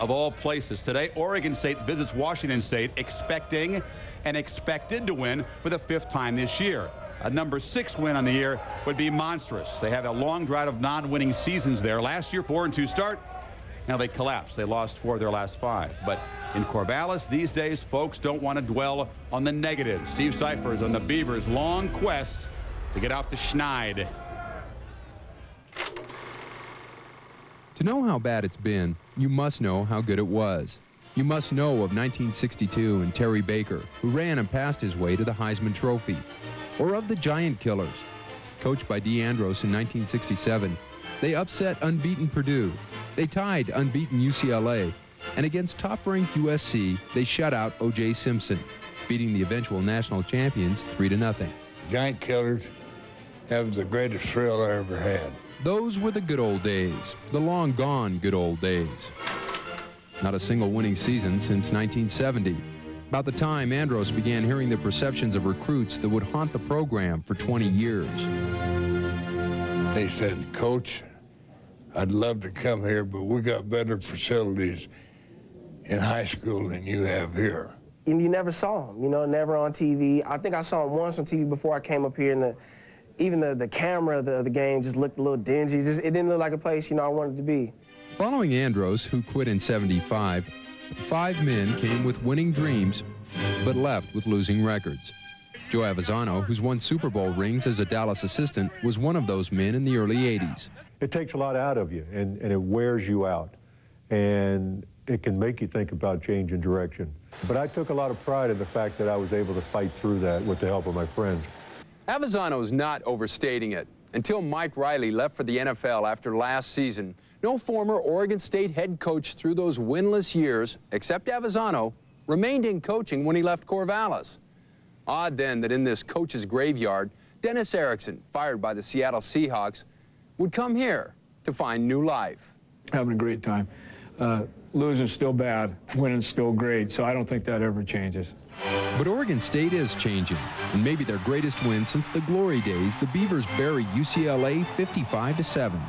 of all places. Today, Oregon State visits Washington State expecting and expected to win for the fifth time this year. A number six win on the year would be monstrous. They have a long drought of non-winning seasons there. Last year, four and two start. Now they collapsed. They lost four of their last five. But in Corvallis, these days, folks don't want to dwell on the negatives. Steve Cyphers on the Beavers' long quest to get out the Schneid. To know how bad it's been, you must know how good it was. You must know of 1962 and Terry Baker, who ran and passed his way to the Heisman Trophy. Or of the Giant Killers. Coached by Dee Andros in 1967, they upset unbeaten Purdue. They tied unbeaten UCLA. And against top-ranked USC, they shut out O.J. Simpson, beating the eventual national champions 3 to nothing. Giant Killers have the greatest thrill I ever had. Those were the good old days, the long gone good old days. Not a single winning season since 1970. About the time Andros began hearing the perceptions of recruits that would haunt the program for 20 years. They said, Coach, I'd love to come here, but we got better facilities in high school than you have here. And you never saw him, you know, never on TV. I think I saw him once on TV before I came up here, and the, even the, the camera of the, the game just looked a little dingy. Just, it didn't look like a place, you know, I wanted to be. Following Andros, who quit in 75, five men came with winning dreams, but left with losing records. Joe Avezzano, who's won Super Bowl rings as a Dallas assistant, was one of those men in the early 80s. It takes a lot out of you, and, and it wears you out. And it can make you think about change in direction. But I took a lot of pride in the fact that I was able to fight through that with the help of my friends. Avezzano's not overstating it. Until Mike Riley left for the NFL after last season, no former Oregon State head coach through those winless years, except Avezzano, remained in coaching when he left Corvallis. Odd then that in this coach's graveyard, Dennis Erickson, fired by the Seattle Seahawks, would come here to find new life. Having a great time. Uh, losing's still bad, winning's still great, so I don't think that ever changes. But Oregon State is changing, and maybe their greatest win since the glory days, the Beavers bury UCLA 55 to 7.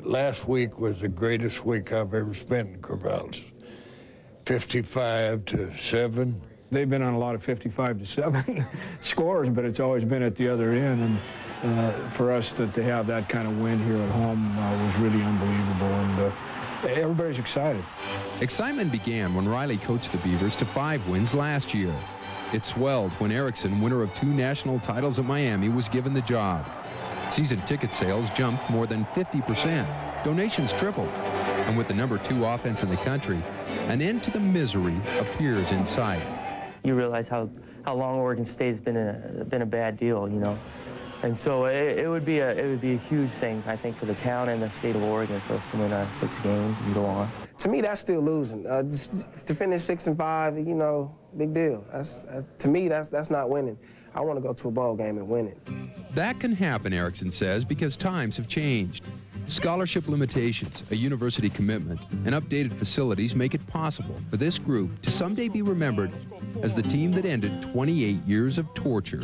Last week was the greatest week I've ever spent in Corvallis. 55 to 7. They've been on a lot of 55 to 7 scores, but it's always been at the other end. And uh, for us to, to, have that kind of win here at home uh, was really unbelievable. And uh, everybody's excited. Excitement began when Riley coached the Beavers to five wins last year. It swelled when Erickson, winner of two national titles at Miami, was given the job. Season ticket sales jumped more than 50%. Donations tripled. And with the number two offense in the country, an end to the misery appears in sight. You realize how, how long Oregon State's been a, been a bad deal, you know. And so it, it, would be a it would be a huge thing, I think, for the town and the state of Oregon for us to win uh, six games and go on. To me, that's still losing. Uh, to finish six and five, you know, big deal. That's, that's to me, that's that's not winning. I want to go to a ball game and win it. That can happen, Erickson says, because times have changed. Scholarship limitations, a university commitment, and updated facilities make it possible for this group to someday be remembered as the team that ended 28 years of torture.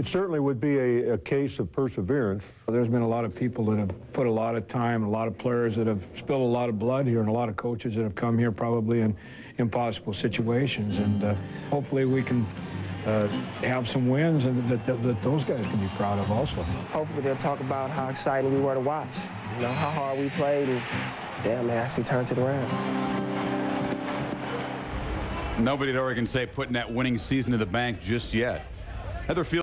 It certainly would be a, a, case of perseverance. There's been a lot of people that have put a lot of time, a lot of players that have spilled a lot of blood here, and a lot of coaches that have come here probably in impossible situations. And uh, hopefully we can uh, have some wins and that, that, that, those guys can be proud of also. Hopefully they'll talk about how exciting we were to watch, you know, how hard we played, and damn, they actually turned it around. Nobody at Oregon State putting that winning season to the bank just yet. Heather Field